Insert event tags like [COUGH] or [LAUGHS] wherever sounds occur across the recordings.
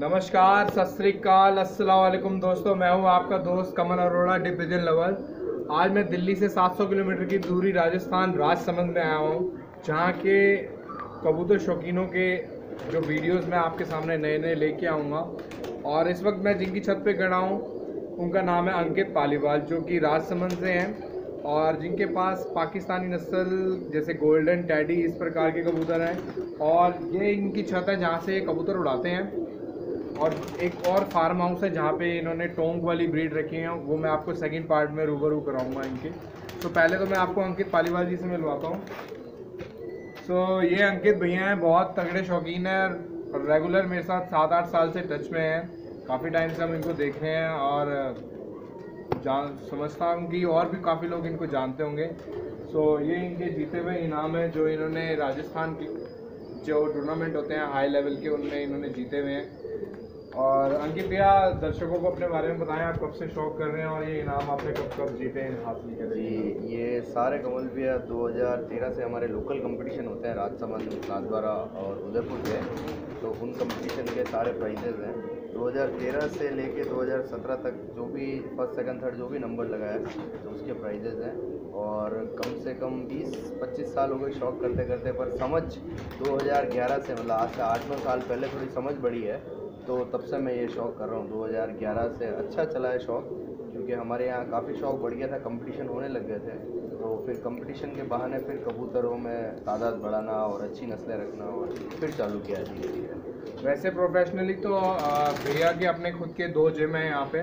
नमस्कार, सत श्रीकाल अस्सलाम दोस्तों, मैं हूँ आपका दोस्त कमल अरोड़ा डिविजन लवर। आज मैं दिल्ली से 700 किलोमीटर की दूरी राजस्थान राजसमंद में आया हूँ, जहाँ के कबूतर शौकीनों के जो वीडियोस मैं आपके सामने नए नए लेके आऊँगा। और इस वक्त मैं जिनकी छत पे खड़ा हूँ, उनका नाम है अंकित पालीवाल, जो कि राजसमंद से हैं। और जिनके पास पाकिस्तानी नस्ल, जैसे गोल्डन टैडी, इस प्रकार के कबूतर हैं। और ये इनकी छत है जहाँ से ये कबूतर उड़ाते हैं। और एक और फार्म हाउस है जहाँ पे इन्होंने टोंग वाली ब्रीड रखी है, वो मैं आपको सेकंड पार्ट में रूबरू कराऊँगा इनके। तो पहले तो मैं आपको अंकित पालीवाल जी से मिलवाता हूँ। तो ये अंकित भैया हैं, बहुत तगड़े, शौकीन हैं और रेगुलर मेरे साथ सात आठ साल से टच में हैं। काफ़ी टाइम से हम इनको देख रहे हैं और, जान, समझता हूँ कि और भी काफ़ी लोग इनको जानते होंगे। सो ये इनके जीते हुए इनाम है जो इन्होंने राजस्थान की जो टूर्नामेंट होते हैं हाई लेवल के, उनमें इन्होंने जीते हुए हैं। और अंकित भैया, दर्शकों को अपने बारे में बताएँ, आप कब से शौक कर रहे हैं और ये इनाम आपने कब कब जीते हैं, हासिल कर? जी, ये सारे कमल भैया 2013 से हमारे लोकल कंपटीशन होते हैं, राजसमंद नाथद्वारा और उदयपुर के। तो उन कंपटीशन के सारे प्राइजेज हैं। 2013 से लेके 2017 तक जो भी फ़र्स्ट सेकंड थर्ड जो भी नंबर लगाया तो उसके प्राइजेज हैं। और कम से कम 20-25 साल हो गए शौक करते करते पर समझ 2011 से मतलब आज से आठ नौ साल पहले थोड़ी समझ बढ़ी है। तो तब से मैं ये शौक़ कर रहा हूँ। 2011 से अच्छा चला है शौक़ क्योंकि हमारे यहाँ काफ़ी शौक़ बढ़ गया था कंपटीशन होने लग गए थे। तो फिर कंपटीशन के बहाने फिर कबूतरों में तादाद बढ़ाना और अच्छी नस्लें रखना और फिर चालू किया धीरे धीरे। वैसे प्रोफेशनली तो भैया के अपने खुद के दो जिम हैं यहाँ पे।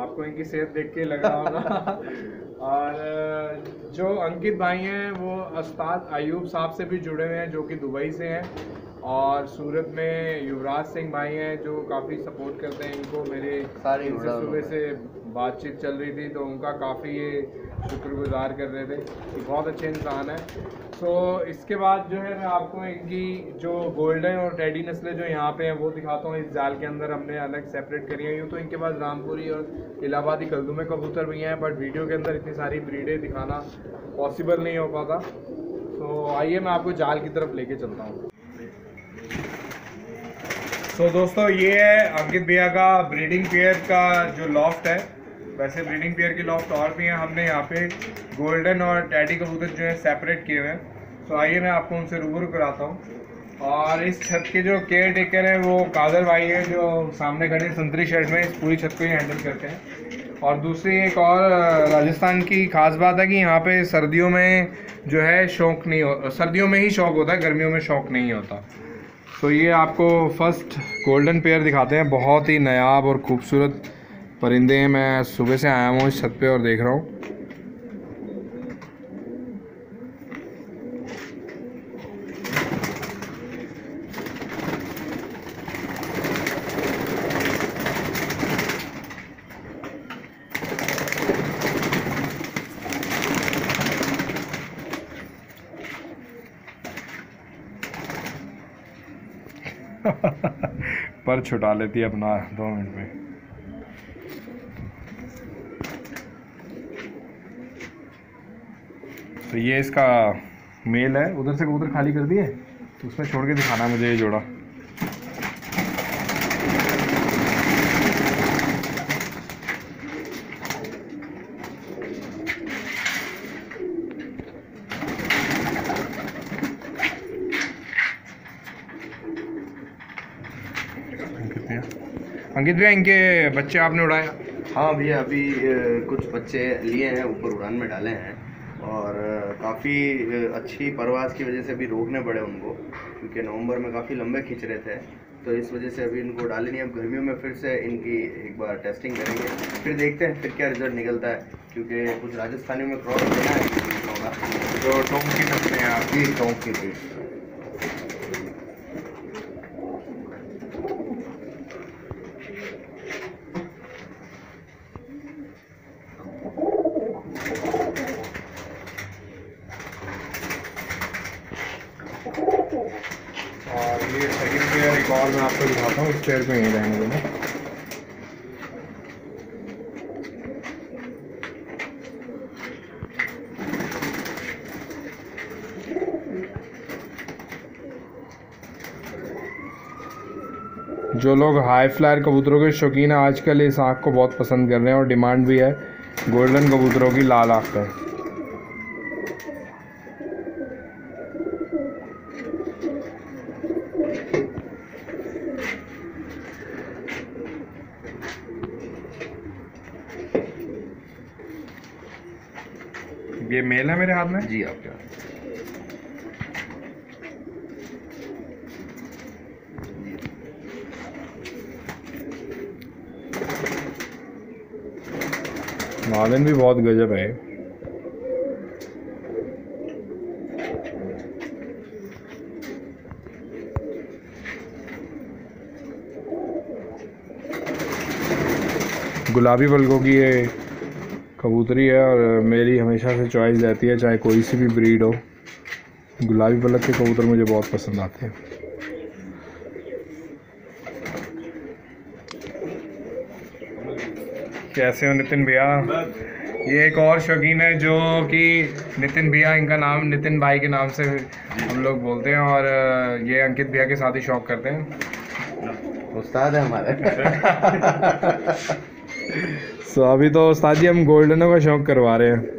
आपको इनकी सेहत देख के लग रहा होगा। [LAUGHS] और जो अंकित भाई हैं वो उस्ताद अयूब साहब से भी जुड़े हुए हैं जो कि दुबई से हैं। और सूरत में युवराज सिंह भाई हैं जो काफ़ी सपोर्ट करते हैं इनको। मेरे सारे सुबह से बातचीत चल रही थी तो उनका काफ़ी ये शुक्रगुजार कर रहे थे कि बहुत अच्छे इंसान है। सो इसके बाद जो है मैं आपको इनकी जो गोल्डन और टेडी नस्लें जो यहाँ पे हैं वो दिखाता हूँ। इस जाल के अंदर हमने अलग सेपरेट करी हैं। यूँ तो इनके पास रामपुरी और इलाहाबादी कल्दू में कबूतर भी हैं बट वीडियो के अंदर इतनी सारी ब्रीडें दिखाना पॉसिबल नहीं हो पाता। तो आइए मैं आपको जाल की तरफ़ लेके चलता हूँ। तो दोस्तों, ये है अंकित भैया का ब्रीडिंग पेयर का जो लॉफ्ट है। वैसे ब्रीडिंग पेयर के लॉफ्ट और भी हैं। हमने यहाँ पे गोल्डन और टैडी कबूतर जो है सेपरेट किए हुए हैं। तो आइए मैं आपको उनसे रूबरू कराता हूँ। और इस छत के जो केयर टेकर हैं, वो कादर भाई हैं, जो सामने खड़े संतरी शर्ट में। इस पूरी छत को ही हैंडल करते हैं। और दूसरी एक और राजस्थान की खास बात है कि यहाँ पे सर्दियों में जो है शौक नहीं हो, सर्दियों में ही शौक होता है, गर्मियों में शौक नहीं होता। तो ये आपको फ़र्स्ट गोल्डन पेयर दिखाते हैं। बहुत ही नायाब और ख़ूबसूरत परिंदे हैं। मैं सुबह से आया हूँ इस छत पे और देख रहा हूँ। पर छुटा लेती है अपना, दो मिनट में। तो ये इसका मेल है, उधर से उधर खाली कर दिए तो उसमें छोड़ के दिखाना मुझे ये जोड़ा। अंकित भैया इनके बच्चे आपने उड़ाया हाँ भैया अभी कुछ बच्चे लिए हैं ऊपर उड़ान में डाले हैं और काफ़ी अच्छी परवाज की वजह से अभी रोकने पड़े उनको क्योंकि नवंबर में काफ़ी लंबे खींच रहे थे। तो इस वजह से अभी इनको डाले नहीं अब गर्मियों में फिर से इनकी एक बार टेस्टिंग करेंगे। फिर देखते हैं फिर क्या रिज़ल्ट निकलता है क्योंकि कुछ राजस्थानी में क्रॉस देना है। जो टोंक की नस्लें हैं आपकी टोंक की थी और ये सेकंड पेयर एक और मैं आपको हूँ पेयर को यहीं रहने देना। जो लोग हाई फ्लायर कबूतरों के शौकीन हैं, आजकल इस आँख को बहुत पसंद कर रहे हैं और डिमांड भी है। गोल्डन कबूतरों की लाल आँख का ये मेल है मेरे हाथ में? जी आपके मालन भी बहुत गजब है। गुलाबी पलकों की ये कबूतरी है और मेरी हमेशा से चॉइस रहती है चाहे कोई सी भी ब्रीड हो। गुलाबी पलक के कबूतर मुझे बहुत पसंद आते हैं। कैसे हो नितिन भैया? ये एक और शौकीन है जो कि नितिन भैया इनका नाम नितिन भाई के नाम से हम लोग बोलते हैं और ये अंकित भैया के साथ ही शौक करते हैं। उस्ताद है हमारे। [LAUGHS] [LAUGHS] सो अभी तो उस्ताद जी हम गोल्डनों का शौक करवा रहे हैं।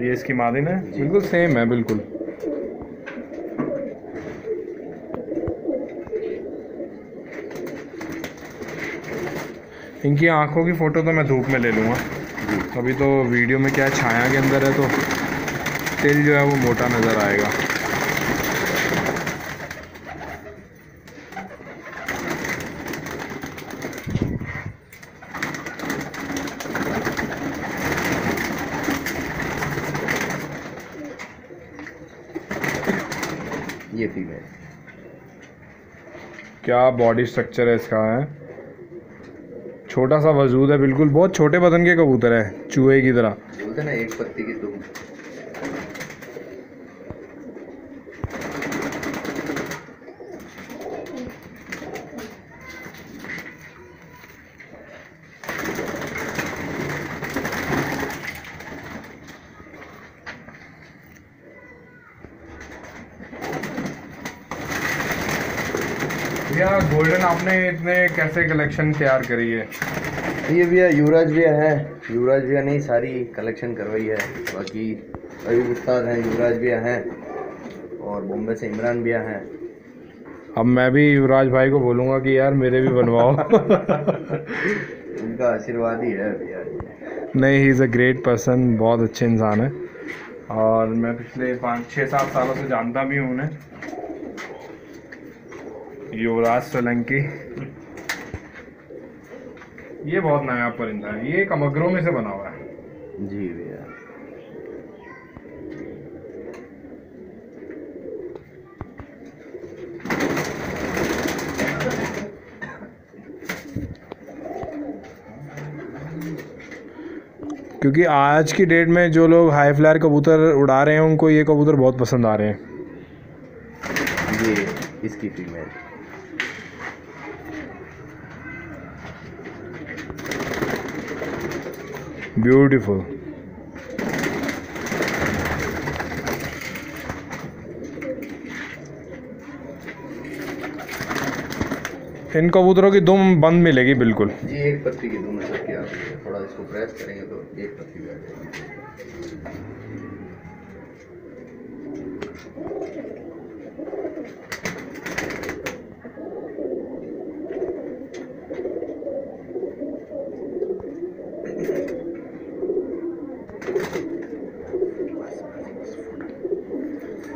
ये इसकी मादिन है बिल्कुल सेम है बिल्कुल। इनकी आँखों की फ़ोटो तो मैं धूप में ले लूँगा। अभी तो वीडियो में क्या छाया के अंदर है तो तिल जो है वो मोटा नज़र आएगा। ये फीमेल क्या बॉडी स्ट्रक्चर है इसका है? छोटा सा वजूद है, बिल्कुल। बहुत छोटे बदन के कबूतर है, चूहे की तरह। एक पत्ती की भैया गोल्डन आपने इतने कैसे कलेक्शन तैयार करी है? ये भैया युवराज भैया है। युवराज भैया ने सारी कलेक्शन करवाई है। बाकी अयूब उस्ताद हैं युवराज भैया हैं और बॉम्बे से इमरान भैया हैं। अब मैं भी युवराज भाई को बोलूँगा कि यार मेरे भी बनवाओ। [LAUGHS] उनका आशीर्वाद ही है भैया नहीं he is a great person बहुत अच्छे इंसान है। और मैं पिछले पाँच छः सात सालों से जानता भी हूँ उन्हें। युवराज सोलंकी। ये बहुत नया परिंदा है। ये कमगरों में से बना हुआ है। जी भैया। क्योंकि आज की डेट में जो लोग हाई फ्लायर कबूतर उड़ा रहे हैं उनको ये कबूतर बहुत पसंद आ रहे हैं। ये इसकी फीमेल ब्यूटीफुल इन कबूतरों की दुम बंद मिलेगी, बिल्कुल। एक पत्ती की आती है थोड़ा इसको प्रेस करेंगे तो एक पत्ती जाएगी।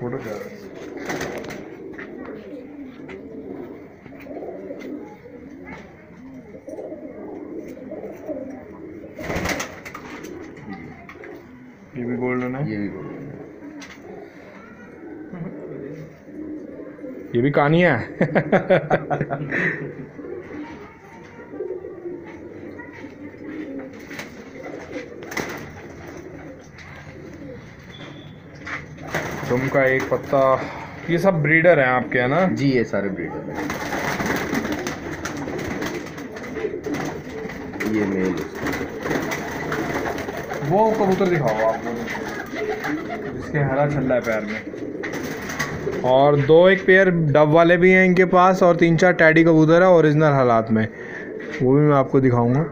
फ़ोटो ये भी गोल्डन है ये भी गोल्डन है। ये भी कहानी है? [LAUGHS] तुम का एक पत्ता ये सब ब्रीडर हैं आपके है ना? जी ये सारे ब्रीडर हैं। ये मेल वो कबूतर दिखाओ आप मुझे। जिसके हरा छल्ला है पैर में। और दो एक पेयर डब वाले भी हैं इनके पास और तीन चार टैडी कबूतर है ओरिजिनल हालात में। वो भी मैं आपको दिखाऊँगा।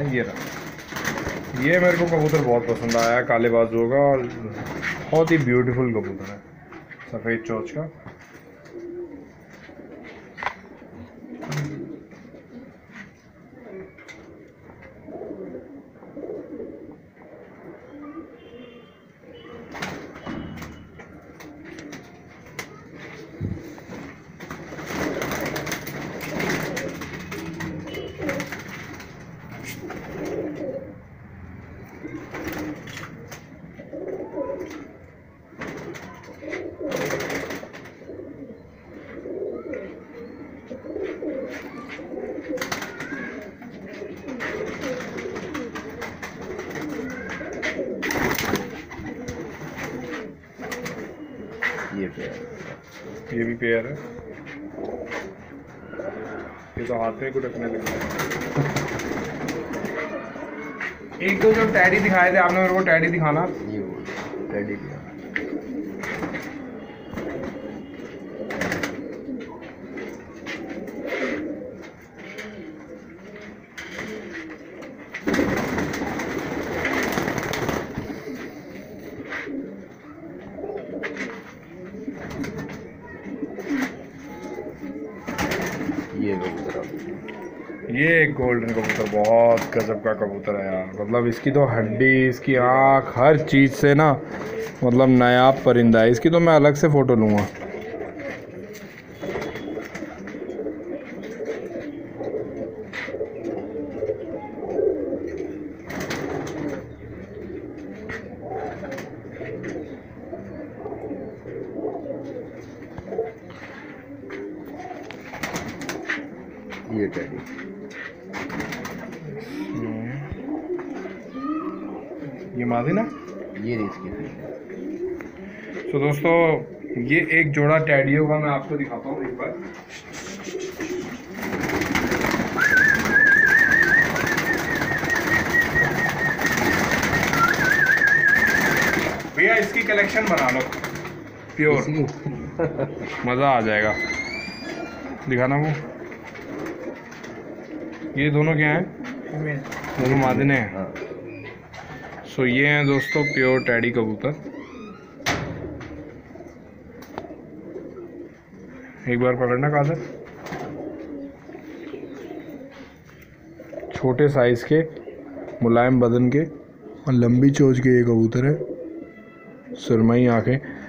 हाँ ये रहा। ये मेरे को कबूतर बहुत पसंद आया काले बाजुओं का और बहुत ही ब्यूटीफुल कबूतर है, सफ़ेद चौच का ये पेयर है। ये तो हाथ में कुछ रखने लगे। एक दो जो टैडी दिखाए थे, आपने मेरे को टैडी दिखाना। टैडी वो रेडी लिया ये कबूतर आप ये एक गोल्डन कबूतर, बहुत गजब का कबूतर है यार। मतलब इसकी तो हड्डी, इसकी आँख, हर चीज़ से ना मतलब नायाब परिंदा है। इसकी तो मैं अलग से फ़ोटो लूँगा। ये टेडी ये मादी ना? ये इसकी फ़ील्ड तो दोस्तों ये एक जोड़ा टैडियो का मैं आपको दिखाता हूँ एक बार। भैया इसकी कलेक्शन बना लो। प्योर मज़ा आ जाएगा। दिखाना वो। ये दोनों क्या हैं? दोनों मादिने हैं। हाँ। सो ये हैं दोस्तों प्योर टैडी कबूतर। एक बार पकड़ना कहा सर छोटे साइज़ के, मुलायम बदन के और लंबी चोच के ये कबूतर है। सुरमई आँखें।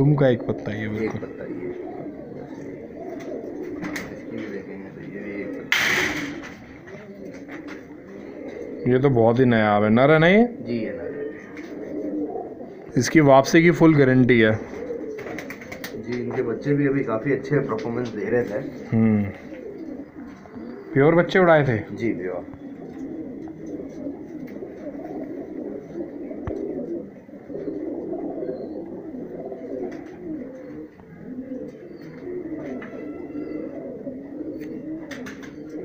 तुम का एक पत्ता ही है बिल्कुल। ये। इसकी तो एक पत्ता। ये तो बहुत ही नया है। नर है नहीं जी है। ना इसकी वापसी की फुल गारंटी है। जी इनके बच्चे भी अभी काफ़ी अच्छे परफॉर्मेंस दे रहे थे। हम्म। प्योर बच्चे उड़ाए थे? जी भैया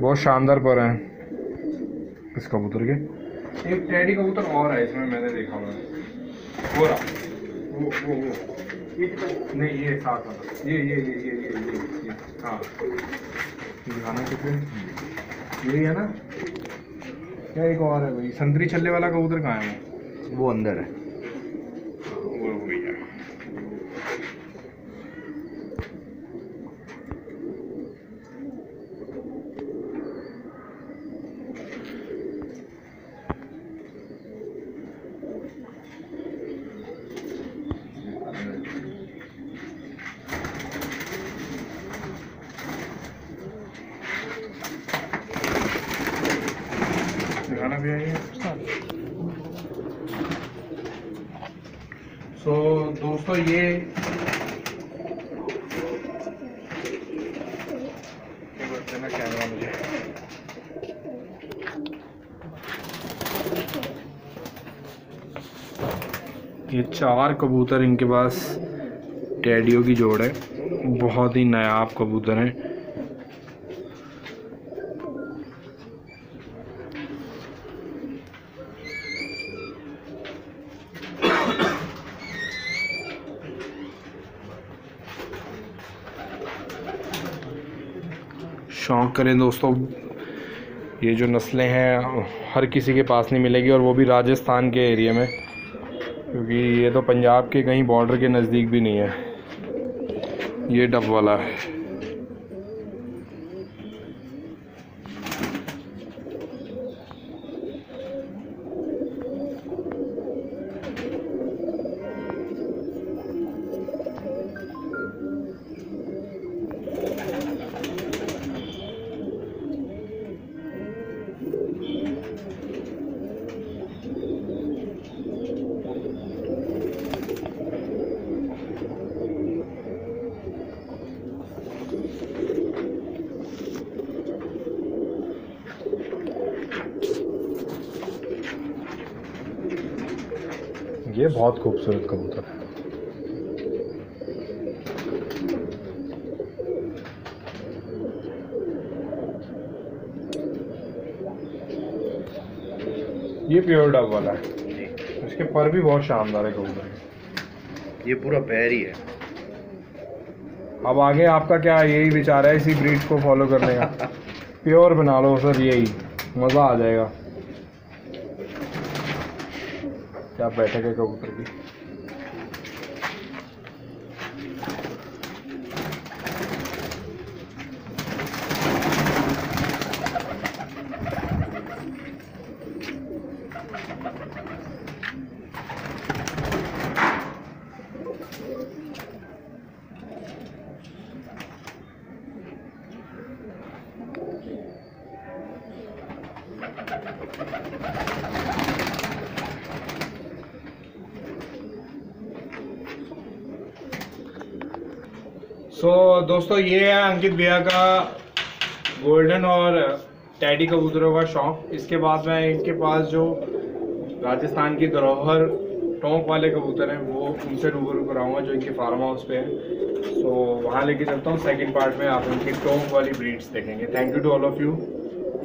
बहुत शानदार पर हैं। इस कबूतर के। एक टैडी कबूतर और है इसमें मैंने देखा हुआ है। वो रहा। वो वो वो। नहीं ये साथ वाला। ये ये ये ये ये ये, ये। हाँ। दिखाना कितने? यही है ना? क्या एक और है भाई? संतरी छल्ले वाला कबूतर कहाँ है? वो अंदर वो है। सो दोस्तों, ये ये चार कबूतर इनके पास टेडियो की जोड़ है। बहुत ही नायाब कबूतर हैं। शौक़ करें दोस्तों। ये जो नस्लें हैं, हर किसी के पास नहीं मिलेगी और वो भी राजस्थान के एरिया में। क्योंकि ये तो पंजाब के कहीं बॉर्डर के नज़दीक भी नहीं है। ये डब वाला है। ये बहुत खूबसूरत कबूतर है। ये प्योर डब वाला है। इसके पर भी बहुत शानदार है कबूतर। ये पूरा पैर ही है। अब आगे आपका क्या यही विचार है इसी ब्रीड को फॉलो करने का। [LAUGHS] प्योर बना लो सर यही। मज़ा आ जाएगा। क्या बैठक है कबूतर की। सो so, दोस्तों ये है अंकित भैया का गोल्डन और टैडी कबूतरों का शौक इसके बाद मैं इनके पास जो राजस्थान की धरोहर टोंक वाले कबूतर हैं वो उनसे रूबरू कराऊँगा जो इनके फार्म हाउस पे हैं. सो so, वहाँ लेके चलता हूँ. सेकंड पार्ट में आप इनकी टोंक वाली ब्रीड्स देखेंगे. Thank you to all of you